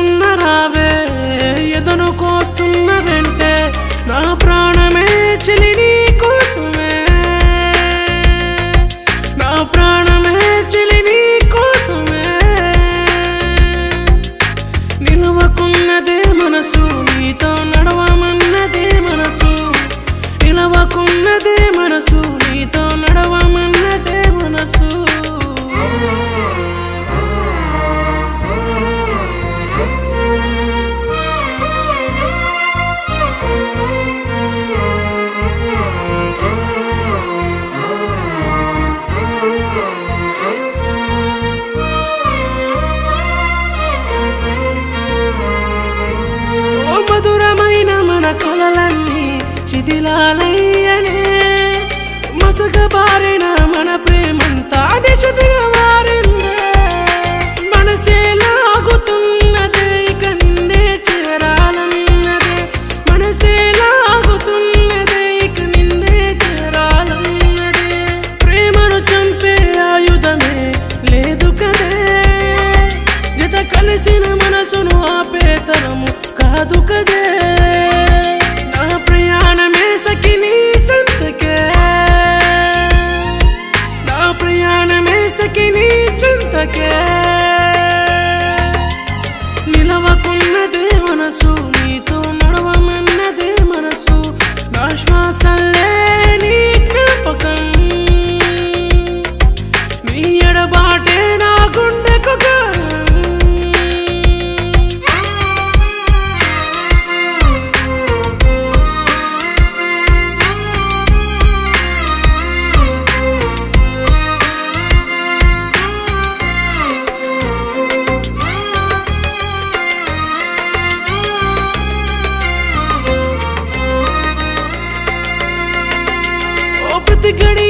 చూస్తున్న ఎదను ఎదురు వెంటే నా ప్రాణమే చెలి నీ కోసమే. నా ప్రాణమే చెలి నీ కోసమే. నిలవకున్నదే మనసు నీతో నడవమన్నదే మనసు. నిలవకున్నదే మనసు నీతో కలలన్నీ శిథిలాలయ్యనే. మసక బారిన మన ప్రేమంతా నిశతిగా మారిందే. మనసే లాగుతున్నదే ఇక నిన్నే చేరాలన్నదే. మనసే లాగుతున్నదే ఇక నిన్నే చేరాలన్నదే. ప్రేమను చంపే ఆయుధమే లేదు కదే. జత కలిసిన మనసును ఆపేతనము కాదు కదే. చెంతకే నిలవకున్నదే మనసు. கடி